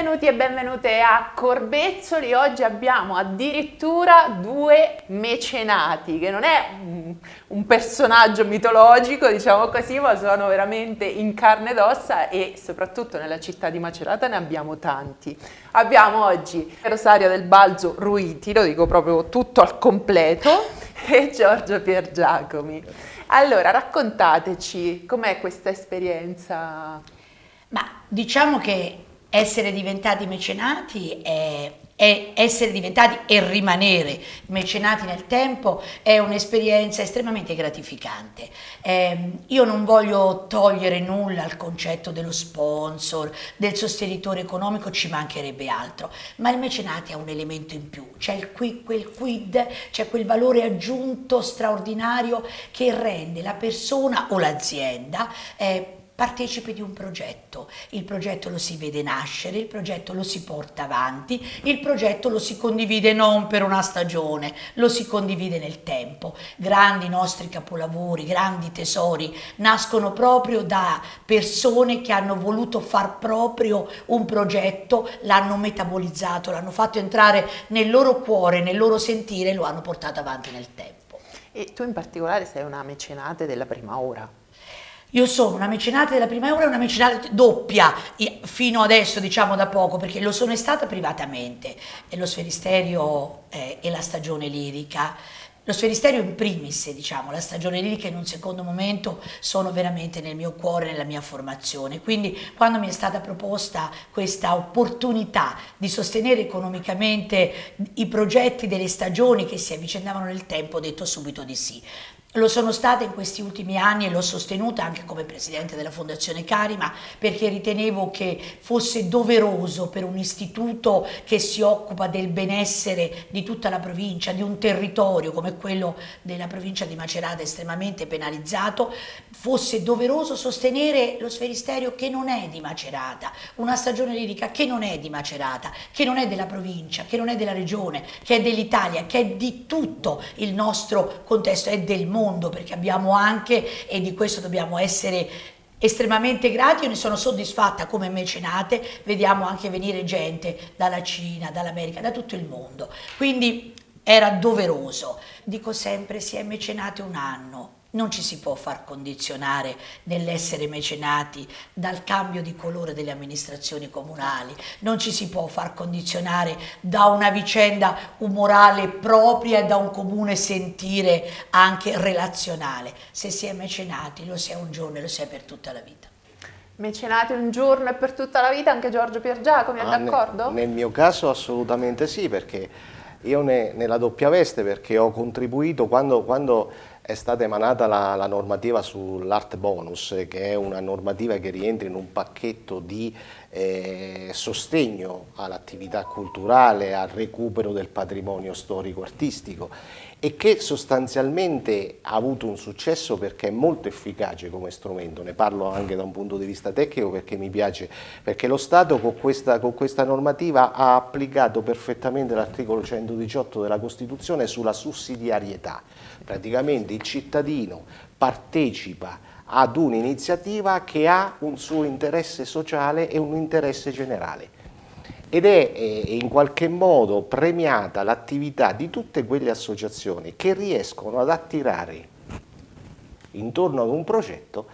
Benvenuti e benvenute a Corbezzoli. Oggi abbiamo addirittura due mecenati, che non è un personaggio mitologico, diciamo così, ma sono veramente in carne ed ossa e soprattutto nella città di Macerata ne abbiamo tanti. Abbiamo oggi Rosario del Balzo Ruiti, lo dico proprio tutto al completo, e Giorgio Piergiacomi. Allora, raccontateci com'è questa esperienza? Ma diciamo che essere diventati mecenati è, è, essere diventati e rimanere mecenati nel tempo è un'esperienza estremamente gratificante. Eh, io non voglio togliere nulla al concetto dello sponsor, del sostenitore economico, ci mancherebbe altro, ma il mecenati ha un elemento in più, c'è il qui, quel quid, c'è quel valore aggiunto straordinario che rende la persona o l'azienda eh, partecipe di un progetto. Il progetto lo si vede nascere, il progetto lo si porta avanti, il progetto lo si condivide non per una stagione, lo si condivide nel tempo. Grandi nostri capolavori, grandi tesori nascono proprio da persone che hanno voluto far proprio un progetto, l'hanno metabolizzato, l'hanno fatto entrare nel loro cuore, nel loro sentire e lo hanno portato avanti nel tempo. E tu in particolare sei una mecenate della prima ora. Io sono una mecenate della prima ora e una mecenate doppia, fino adesso diciamo da poco, perché lo sono stata privatamente, e lo sferisterio eh, e la stagione lirica. Lo sferisterio in primis, diciamo, la stagione lirica in un secondo momento sono veramente nel mio cuore, nella mia formazione. Quindi quando mi è stata proposta questa opportunità di sostenere economicamente i progetti delle stagioni che si avvicendavano nel tempo, ho detto subito di sì. Lo sono stata in questi ultimi anni e l'ho sostenuta anche come presidente della Fondazione Carima perché ritenevo che fosse doveroso per un istituto che si occupa del benessere di tutta la provincia, di un territorio come quello della provincia di Macerata estremamente penalizzato, fosse doveroso sostenere lo sferisterio che non è di Macerata, una stagione lirica che non è di Macerata, che non è della provincia, che non è della regione, che è dell'Italia, che è di tutto il nostro contesto, è del mondo mondo perché abbiamo anche, e di questo dobbiamo essere estremamente grati, io ne sono soddisfatta come mecenate, vediamo anche venire gente dalla Cina, dall'America, da tutto il mondo. Quindi era doveroso. Dico sempre, si è mecenate un anno, non ci si può far condizionare nell'essere mecenati dal cambio di colore delle amministrazioni comunali, non ci si può far condizionare da una vicenda umorale propria e da un comune sentire anche relazionale. Se si è mecenati lo si è un giorno e lo si è per tutta la vita. Mecenati un giorno e per tutta la vita, anche Giorgio Piergiacomi, è ah, d'accordo? Nel, nel mio caso assolutamente sì, perché io ne, nella doppia veste, perché ho contribuito quando, quando è stata emanata la, la normativa sull'art bonus, che è una normativa che rientra in un pacchetto di eh, sostegno all'attività culturale, al recupero del patrimonio storico-artistico e che sostanzialmente ha avuto un successo perché è molto efficace come strumento, ne parlo anche da un punto di vista tecnico perché mi piace, perché lo Stato con questa, con questa normativa ha applicato perfettamente l'articolo 118 della Costituzione sulla sussidiarietà, praticamente il cittadino partecipa ad un'iniziativa che ha un suo interesse sociale e un interesse generale ed è eh, in qualche modo premiata l'attività di tutte quelle associazioni che riescono ad attirare intorno ad un progetto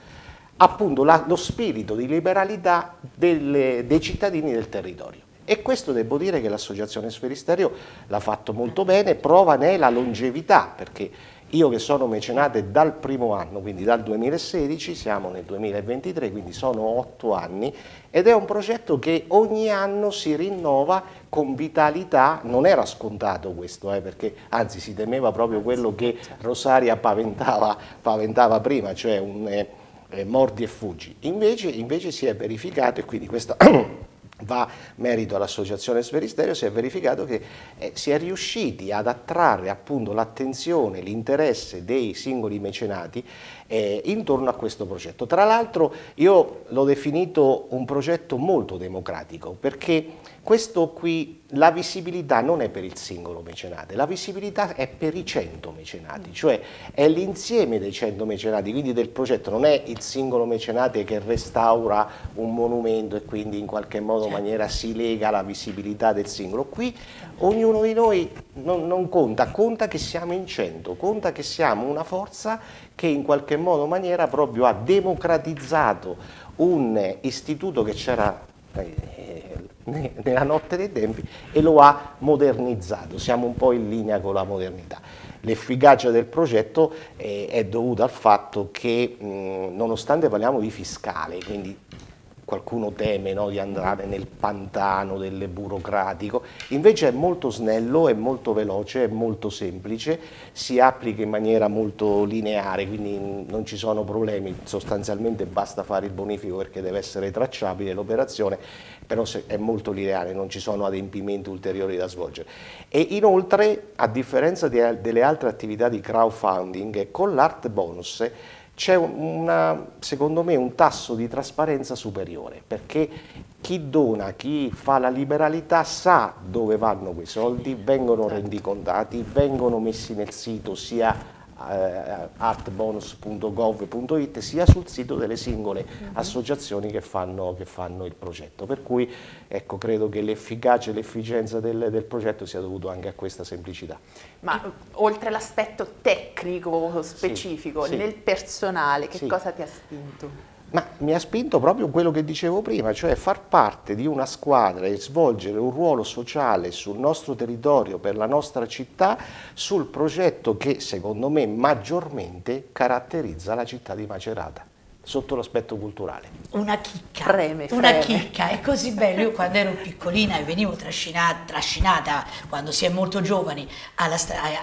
appunto la, lo spirito di liberalità delle, dei cittadini del territorio. E questo devo dire che l'associazione Sferisterio l'ha fatto molto bene, prova ne è la longevità, perché io che sono mecenate dal primo anno, quindi dal 2016, siamo nel 2023, quindi sono otto anni, ed è un progetto che ogni anno si rinnova con vitalità, non era scontato questo, eh, perché anzi si temeva proprio quello che Rosaria paventava, paventava prima, cioè un eh, eh mordi e fuggi. Invece, invece si è verificato, e quindi questa va merito all'associazione Sferisterio, si è verificato che eh, si è riusciti ad attrarre appunto l'attenzione, l'interesse dei singoli mecenati eh, intorno a questo progetto. Tra l'altro io l'ho definito un progetto molto democratico perché questo qui, la visibilità non è per il singolo mecenate, la visibilità è per i 100 mecenati, cioè è l'insieme dei 100 mecenati, quindi del progetto, non è il singolo mecenate che restaura un monumento e quindi in qualche modo certo. maniera si lega alla visibilità del singolo. Qui ognuno di noi non, non conta, conta che siamo in 100, conta che siamo una forza che in qualche modo maniera proprio ha democratizzato un istituto che c'era eh, nella notte dei tempi e lo ha modernizzato, siamo un po' in linea con la modernità. L'efficacia del progetto è, è dovuta al fatto che nonostante parliamo di fiscale, quindi qualcuno teme no, di andare nel pantano del burocratico, invece è molto snello, è molto veloce, è molto semplice, si applica in maniera molto lineare, quindi non ci sono problemi, sostanzialmente basta fare il bonifico perché deve essere tracciabile l'operazione, però è molto lineare, non ci sono adempimenti ulteriori da svolgere. E inoltre, a differenza delle altre attività di crowdfunding, con l'art bonus c'è secondo me un tasso di trasparenza superiore perché chi dona, chi fa la liberalità sa dove vanno quei soldi, vengono certo. rendicontati, vengono messi nel sito sia artbonus.gov.it sia sul sito delle singole uh mhm. -huh. associazioni che fanno, che fanno, il progetto. Per cui ecco, credo che l'efficacia e l'efficienza del, del, progetto sia dovuto anche a questa semplicità. Ma e... oltre all'aspetto tecnico specifico, sì, sì. nel personale, che sì. cosa ti ha spinto? Ma mi ha spinto proprio quello che dicevo prima, cioè far parte di una squadra e svolgere un ruolo sociale sul nostro territorio, per la nostra città, sul progetto che secondo me maggiormente caratterizza la città di Macerata sotto l'aspetto culturale. Una chicca, freme, freme. una chicca, è così bello. Io quando ero piccolina e venivo trascinata, trascinata quando si è molto giovani, alla,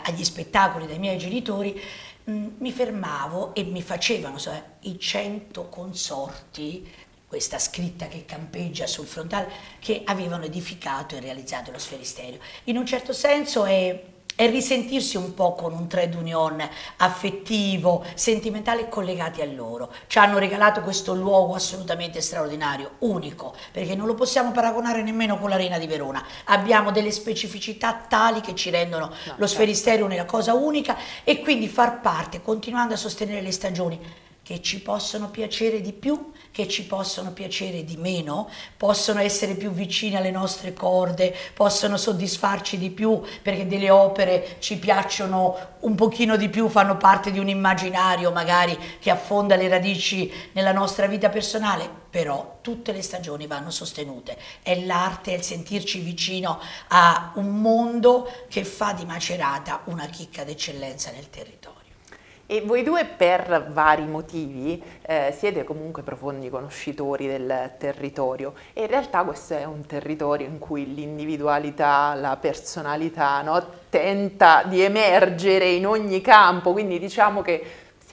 agli spettacoli dai miei genitori, mi fermavo e mi facevano so, i cento consorti, questa scritta che campeggia sul frontale, che avevano edificato e realizzato lo sferisterio. In un certo senso è e risentirsi un po' con un trade union affettivo, sentimentale collegati a loro. Ci hanno regalato questo luogo assolutamente straordinario, unico, perché non lo possiamo paragonare nemmeno con l'Arena di Verona. Abbiamo delle specificità tali che ci rendono no, lo certo. sferisterio una cosa unica e quindi far parte, continuando a sostenere le stagioni, che ci possono piacere di più, che ci possono piacere di meno, possono essere più vicine alle nostre corde, possono soddisfarci di più perché delle opere ci piacciono un pochino di più, fanno parte di un immaginario magari che affonda le radici nella nostra vita personale, però tutte le stagioni vanno sostenute. È l'arte, è il sentirci vicino a un mondo che fa di Macerata una chicca d'eccellenza nel territorio. E voi due per vari motivi eh, siete comunque profondi conoscitori del territorio. E in realtà questo è un territorio in cui l'individualità, la personalità no, tenta di emergere in ogni campo, quindi diciamo che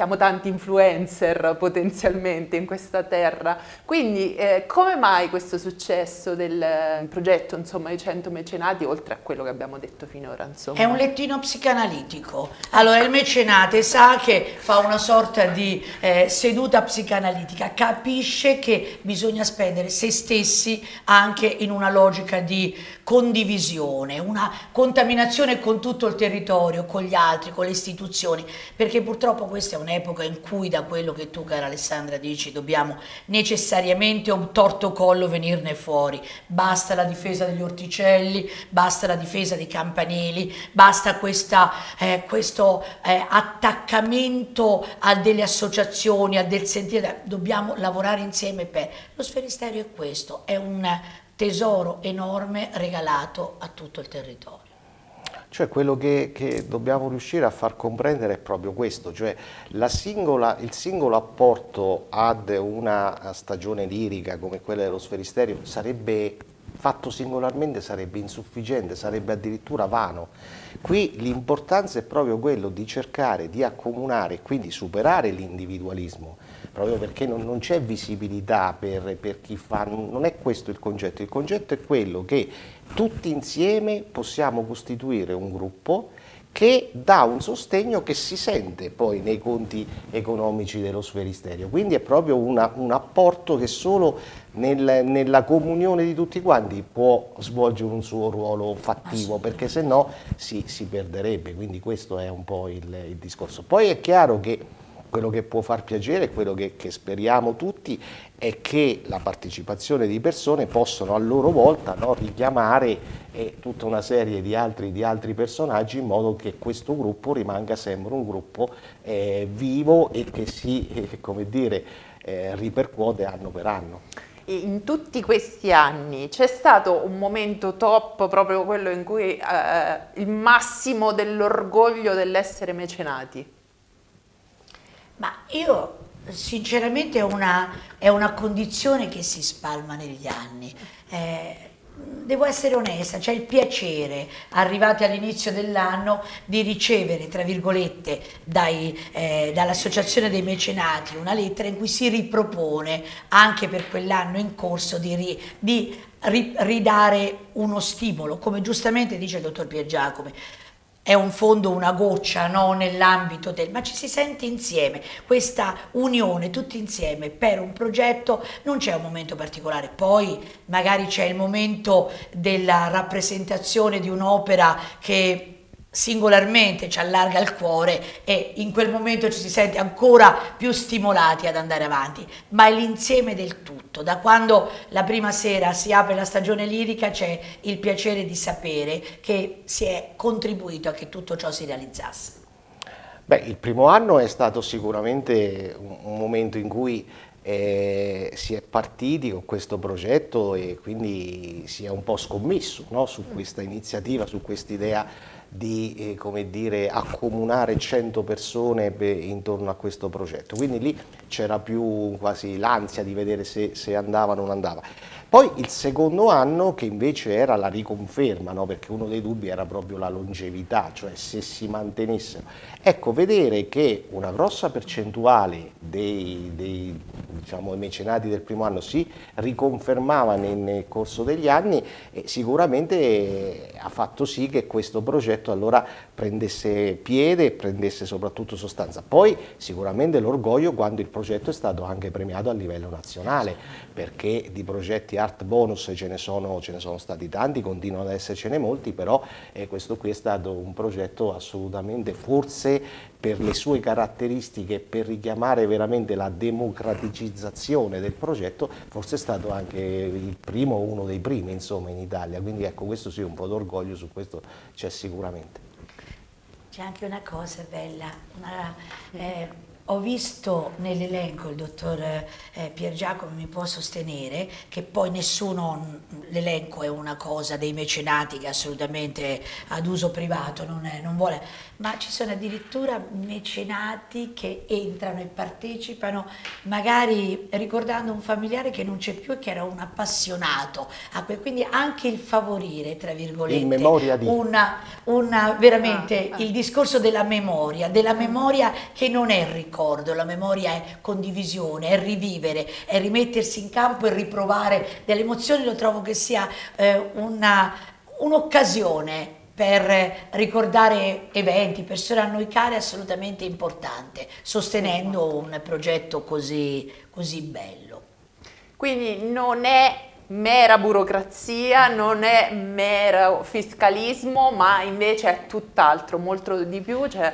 siamo tanti influencer potenzialmente in questa terra. Quindi eh, come mai questo successo del eh, progetto insomma, di 100 mecenati, oltre a quello che abbiamo detto finora? Insomma? È un lettino psicanalitico. Allora il mecenate sa che fa una sorta di eh, seduta psicanalitica, capisce che bisogna spendere se stessi anche in una logica di condivisione, una contaminazione con tutto il territorio, con gli altri, con le istituzioni, perché purtroppo questa è un un'epoca in cui da quello che tu cara Alessandra dici dobbiamo necessariamente un torto collo venirne fuori, basta la difesa degli orticelli, basta la difesa dei campanili, basta questa, eh, questo eh, attaccamento a delle associazioni, a del sentire, dobbiamo lavorare insieme per... Lo sferisterio è questo, è un tesoro enorme regalato a tutto il territorio. Cioè quello che, che, dobbiamo riuscire a far comprendere è proprio questo, cioè singola, il singolo apporto ad una stagione lirica come quella dello sferisterio sarebbe fatto singolarmente sarebbe insufficiente, sarebbe addirittura vano. Qui l'importanza è proprio quello di cercare di accomunare e quindi superare l'individualismo, proprio perché non, non c'è visibilità per, per chi fa, non è questo il concetto, il concetto è quello che tutti insieme possiamo costituire un gruppo che dà un sostegno che si sente poi nei conti economici dello sferisterio. Quindi è proprio una, un apporto che solo nel, nella comunione di tutti quanti può svolgere un suo ruolo fattivo, perché se no si, si perderebbe. Quindi questo è un po' il, il discorso. Poi è chiaro che quello che può far piacere, quello che, che, speriamo tutti, è che la partecipazione di persone possono a loro volta no, richiamare eh, tutta una serie di altri, di altri, personaggi in modo che questo gruppo rimanga sempre un gruppo eh, vivo e che si eh, dire, eh, ripercuote anno per anno. In tutti questi anni c'è stato un momento top, proprio quello in cui eh, il massimo dell'orgoglio dell'essere mecenati? Ma io sinceramente è una, è una condizione che si spalma negli anni. Eh, devo essere onesta, c'è il piacere, arrivati all'inizio dell'anno, di ricevere, tra virgolette, eh, dall'Associazione dei Mecenati una lettera in cui si ripropone anche per quell'anno in corso di, ri, di ri, ridare uno stimolo, come giustamente dice il dottor Piergiacomi è un fondo, una goccia no? nell'ambito del, ma ci si sente insieme, questa unione tutti insieme per un progetto, non c'è un momento particolare, poi magari c'è il momento della rappresentazione di un'opera che singolarmente ci allarga il cuore e in quel momento ci si sente ancora più stimolati ad andare avanti, ma è l'insieme del tutto. Da quando la prima sera si apre la stagione lirica c'è il piacere di sapere che si è contribuito a che tutto ciò si realizzasse. Beh, il primo anno è stato sicuramente un, momento in cui eh, si è partiti con questo progetto e quindi si è un po' scommesso no? su questa iniziativa, su questa idea di eh, dire, accomunare 100 persone intorno a questo progetto. Quindi lì c'era più quasi l'ansia di vedere se, se andava o non andava. Poi il secondo anno che invece era la riconferma, no? perché uno dei dubbi era proprio la longevità, cioè se si mantenessero. Ecco, vedere che una grossa percentuale dei, dei diciamo, mecenati del primo anno si riconfermava nel, nel corso degli anni, eh, sicuramente eh, ha fatto sì che questo progetto allora prendesse piede e prendesse soprattutto sostanza. Poi sicuramente l'orgoglio quando il progetto è stato anche premiato a livello nazionale, perché di progetti art bonus ce ne sono, ce ne sono stati tanti, continuano ad essercene molti, però eh, questo qui è stato un progetto assolutamente, forse per le sue caratteristiche, per richiamare veramente la democraticizzazione del progetto, forse è stato anche il primo o uno dei primi insomma, in Italia, quindi ecco questo sì, un po' d'orgoglio su questo c'è sicuramente. C'è anche una cosa bella, una, eh, ho visto nell'elenco, il dottor eh, Pier Giacomo mi può sostenere, che poi nessuno, l'elenco è una cosa dei mecenati che assolutamente ad uso privato non, è, non vuole, ma ci sono addirittura mecenati che entrano e partecipano, magari ricordando un familiare che non c'è più e che era un appassionato, quindi anche il favorire, tra virgolette, in memoria di... una, una, veramente ah, ah. il discorso della memoria, della memoria che non è ricordo, ricordo, la memoria è condivisione, è rivivere, è rimettersi in campo e riprovare delle emozioni, lo trovo che sia eh, un'occasione per ricordare eventi, persone a noi care assolutamente importante, sostenendo un progetto così, così bello. Quindi non è mera burocrazia, non è mero fiscalismo, ma invece è tutt'altro, molto di più, cioè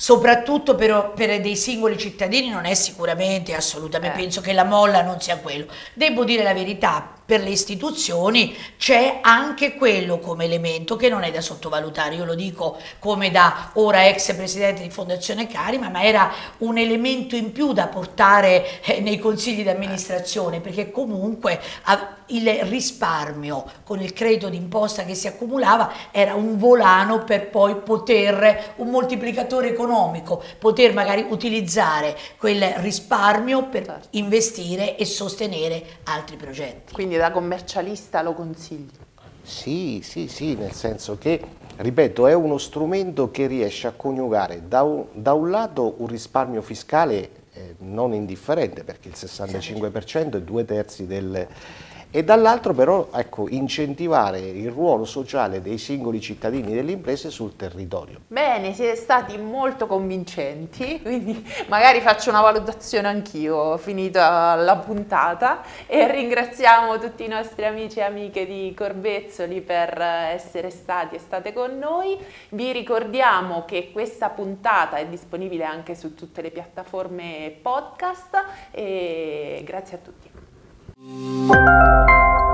soprattutto per, per, dei singoli cittadini non è sicuramente assolutamente, eh. penso che la molla non sia quello. Devo dire la verità, per le istituzioni c'è anche quello come elemento che non è da sottovalutare, io lo dico come da ora ex presidente di Fondazione Carima, ma era un elemento in più da portare eh, nei consigli di amministrazione, perché comunque il risparmio con il credito d'imposta che si accumulava era un volano per poi poter, un moltiplicatore economico, poter magari utilizzare quel risparmio per certo. investire e sostenere altri progetti. Quindi da commercialista lo consigli? Sì, sì, sì, nel senso che, ripeto, è uno strumento che riesce a coniugare da un, da un lato un risparmio fiscale eh, non indifferente, perché il 65% è due terzi del, e dall'altro però ecco, incentivare il ruolo sociale dei singoli cittadini delle imprese sul territorio. Bene, siete stati molto convincenti, quindi magari faccio una valutazione anch'io finita la puntata e ringraziamo tutti i nostri amici e amiche di Corbezzoli per essere stati e state con noi. Vi ricordiamo che questa puntata è disponibile anche su tutte le piattaforme podcast e grazie a tutti. Thank you.